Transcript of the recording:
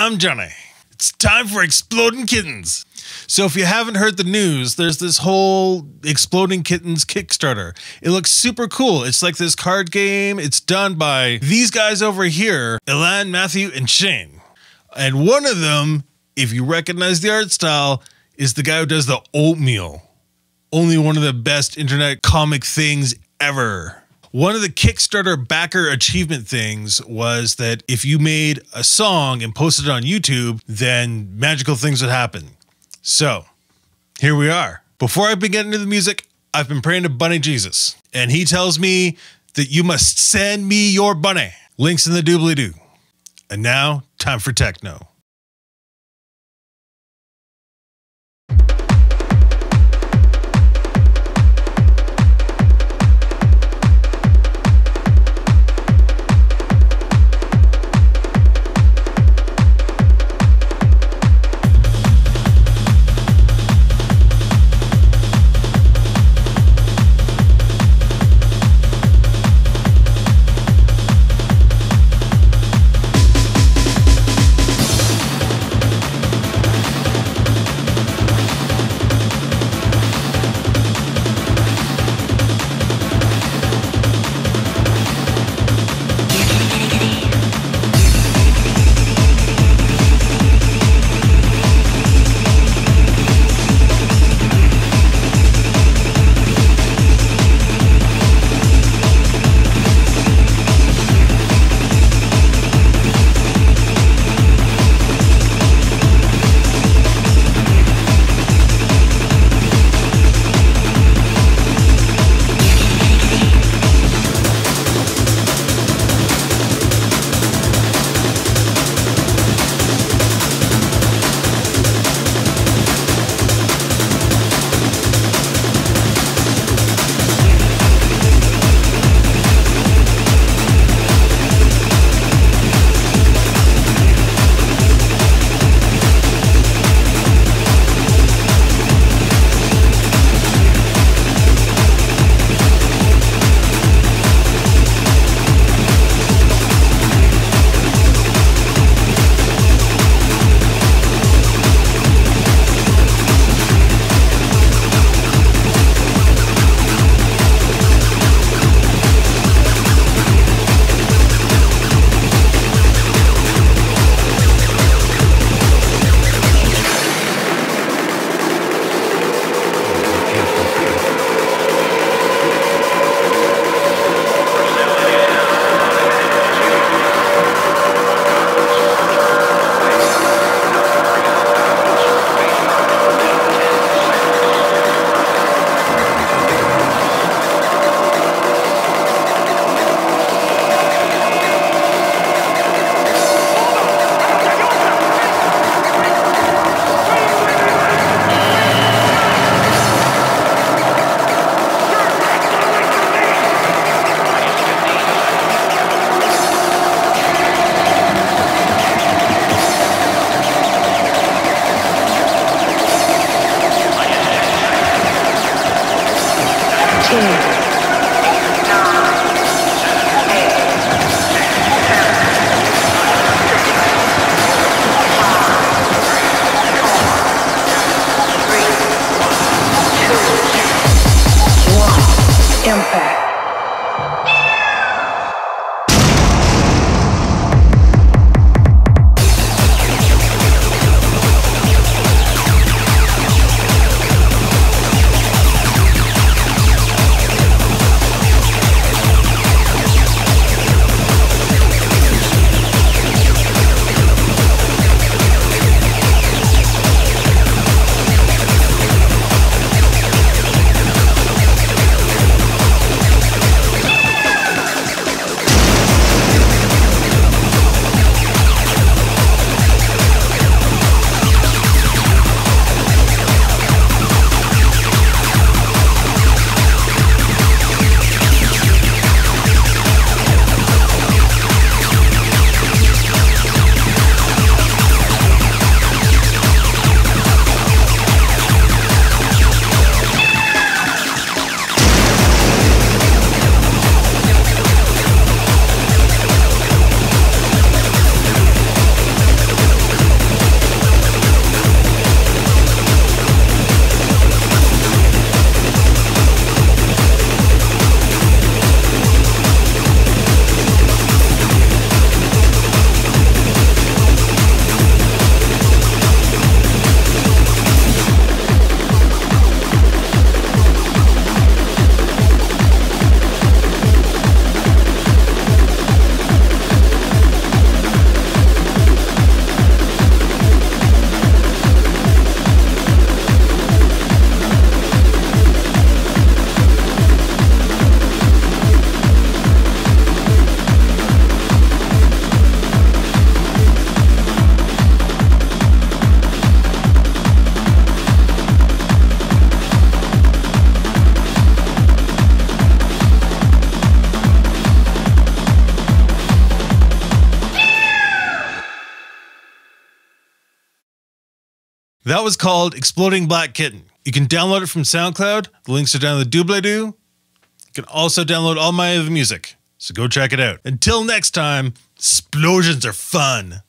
I'm Jonnay. It's time for Exploding Kittens. So, if you haven't heard the news, there's this whole Exploding Kittens Kickstarter. It looks super cool. It's like this card game. It's done by these guys over here Elan, Matthew, and Shane. And one of them, if you recognize the art style, is the guy who does the oatmeal. Only one of the best internet comic things ever. One of the Kickstarter backer achievement things was that if you made a song and posted it on YouTube, then magical things would happen. So, here we are. Before I begin into the music, I've been praying to Bunny Jesus, and he tells me that you must send me your bunny. Links in the doobly doo. And now, time for techno. Thank. That was called Exploding Black Kitten. You can download it from SoundCloud. The links are down in the doobly doo. You can also download all my other music. So go check it out. Until next time, explosions are fun.